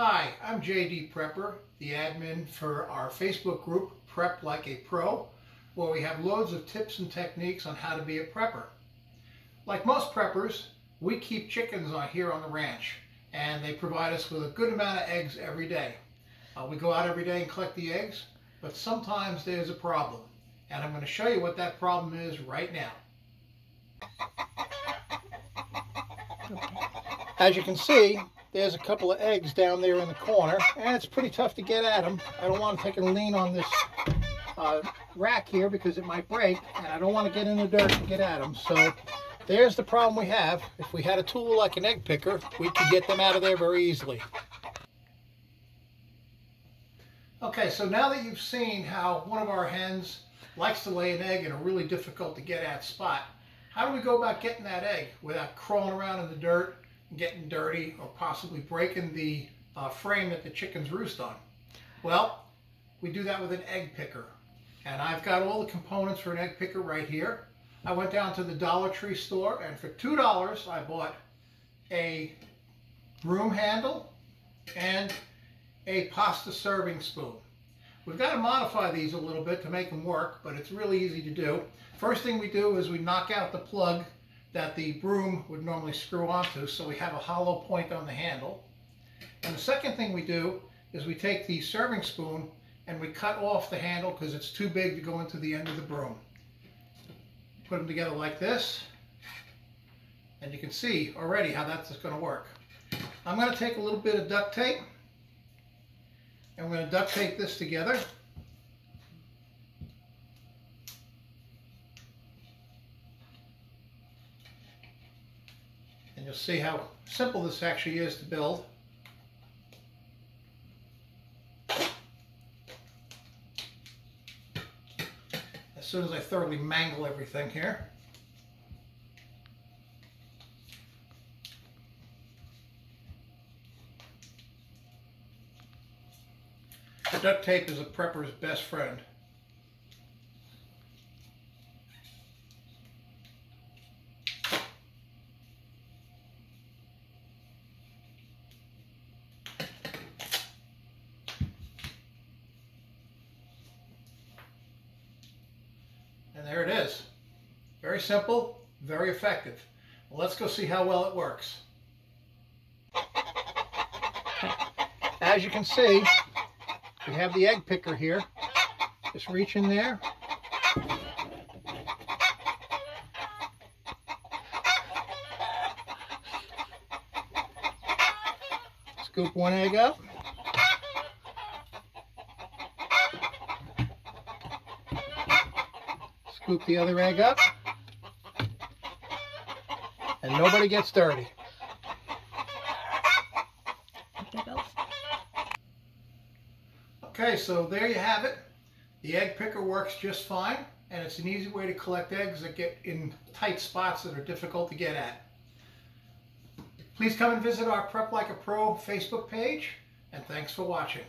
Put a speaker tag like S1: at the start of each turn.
S1: Hi, I'm JD Prepper, the admin for our Facebook group Prep Like a Pro, where we have loads of tips and techniques on how to be a prepper. Like most preppers, we keep chickens on here on the ranch, and they provide us with a good amount of eggs every day. Uh, we go out every day and collect the eggs, but sometimes there's a problem, and I'm going to show you what that problem is right now. As you can see, there's a couple of eggs down there in the corner, and it's pretty tough to get at them. I don't want to take a lean on this uh, rack here because it might break, and I don't want to get in the dirt and get at them. So there's the problem we have. If we had a tool like an egg picker, we could get them out of there very easily. Okay, so now that you've seen how one of our hens likes to lay an egg in a really difficult to get at spot, how do we go about getting that egg without crawling around in the dirt getting dirty or possibly breaking the uh, frame that the chickens roost on? Well, we do that with an egg picker. And I've got all the components for an egg picker right here. I went down to the Dollar Tree store and for $2 I bought a broom handle and a pasta serving spoon. We've got to modify these a little bit to make them work, but it's really easy to do. First thing we do is we knock out the plug that the broom would normally screw onto so we have a hollow point on the handle. And the second thing we do is we take the serving spoon and we cut off the handle because it's too big to go into the end of the broom. Put them together like this and you can see already how that's going to work. I'm going to take a little bit of duct tape and we're going to duct tape this together. You'll see how simple this actually is to build. As soon as I thoroughly mangle everything here. Duct tape is a prepper's best friend. There it is. Very simple, very effective. Well, let's go see how well it works. As you can see, we have the egg picker here. Just reach in there. Scoop one egg up. Scoop the other egg up. And nobody gets dirty. Okay, so there you have it. The egg picker works just fine, and it's an easy way to collect eggs that get in tight spots that are difficult to get at. Please come and visit our Prep Like a Pro Facebook page, and thanks for watching.